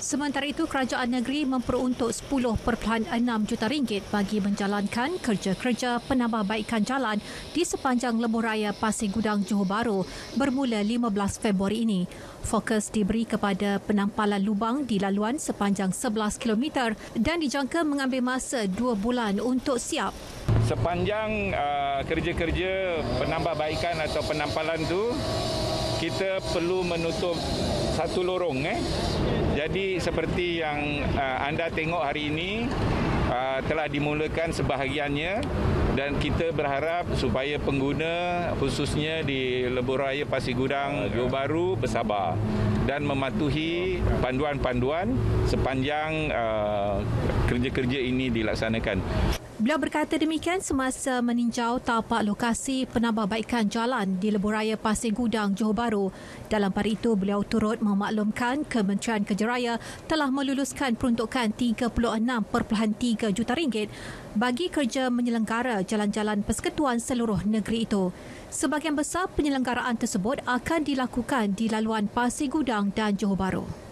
Sementara itu, kerajaan negeri memperuntuk 10.6 juta ringgit bagi menjalankan kerja-kerja penambahbaikan jalan di sepanjang lebuh raya Pasir Gudang Johor Bahru bermula 15 Februari ini. Fokus diberi kepada penampalan lubang di laluan sepanjang 11 km dan dijangka mengambil masa 2 bulan untuk siap. Sepanjang uh, kerja-kerja penambahbaikan atau penampalan tu kita perlu menutup satu lorong eh. Jadi seperti yang uh, anda tengok hari ini uh, telah dimulakan sebahagiannya dan kita berharap supaya pengguna khususnya di Lebuh Raya Pasir Gudang Johor Bahru bersabar dan mematuhi panduan-panduan sepanjang uh, kerja-kerja ini dilaksanakan. Beliau berkata demikian semasa meninjau tapak lokasi penambahbaikan jalan di Lebuh Raya Pasir Gudang, Johor Bahru. Dalam pada itu, beliau turut memaklumkan Kementerian Kejaraya telah meluluskan peruntukan 36.3 juta ringgit bagi kerja menyelenggara jalan-jalan persekutuan seluruh negeri itu. Sebahagian besar penyelenggaraan tersebut akan dilakukan di laluan Pasir Gudang dan Johor Bahru.